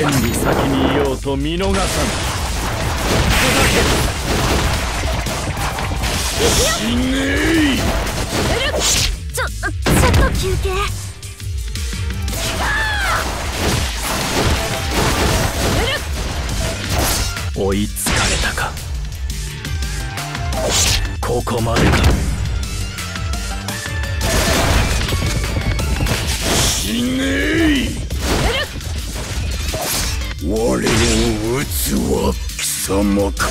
先にいようと見逃さん死ねえちょちょっと休憩。追いつかれたか。ここまでか死ねえ我を撃つは貴様か。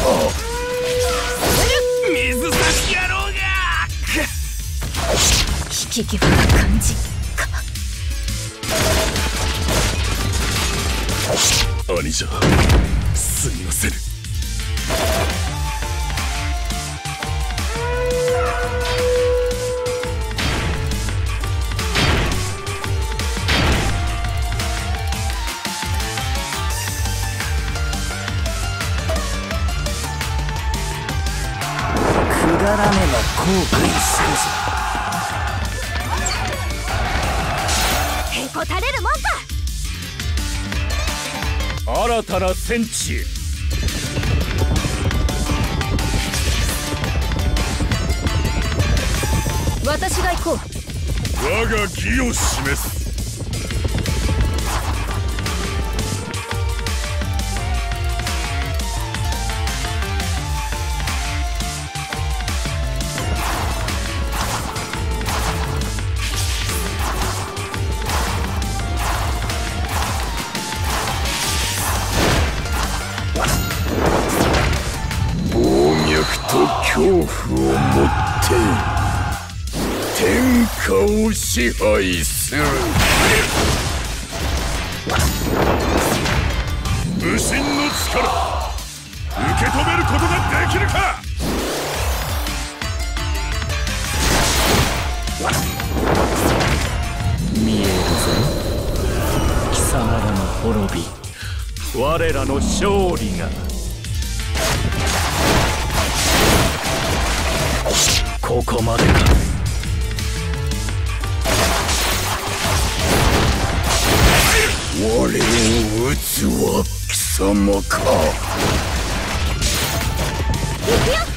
水差し野郎が引き際な感じか。兄者すみませんらねば後悔するぞへこたれるもんか。新たな戦地。へ私が行こう。我が義を示す恐怖をもって天下を支配する。武神の力受け止めることができるか。見えるぞ貴様らの滅び。我らの勝利がここまでか。我を撃つは貴様か。行くよ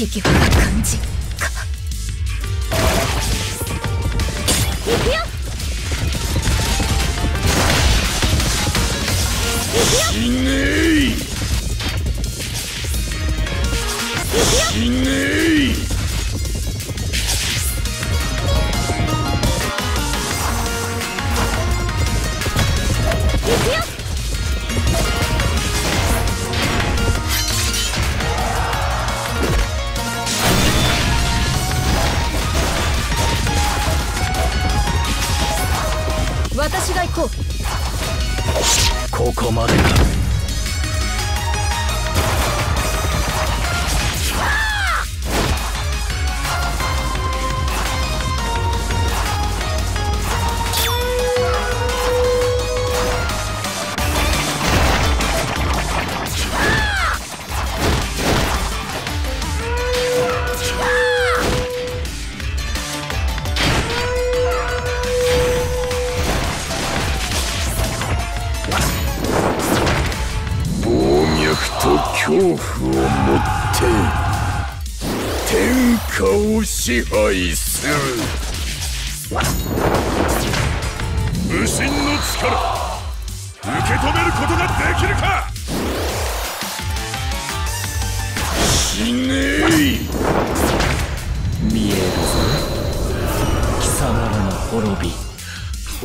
引き際な感じか？行くよ！死ねえ死ねえ私が行こうここまでか。恐怖をもって天下を支配する。無心の力受け止めることができるか？死ね。え見えるぞ。貴様らの滅び。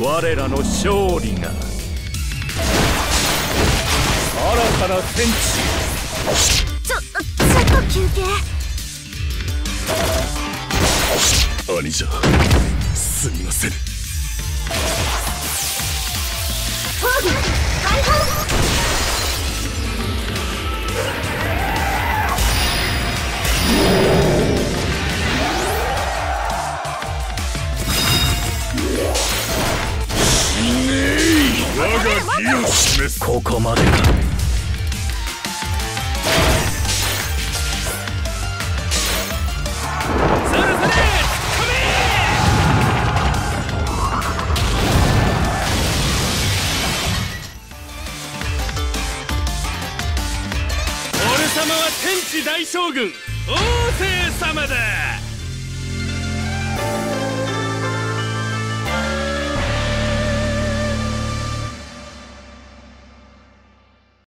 我らの勝利が。新たな天地ちょちょっと休憩兄者すみません闘技解放ここまでかめ俺様は天地大将軍王政様だ。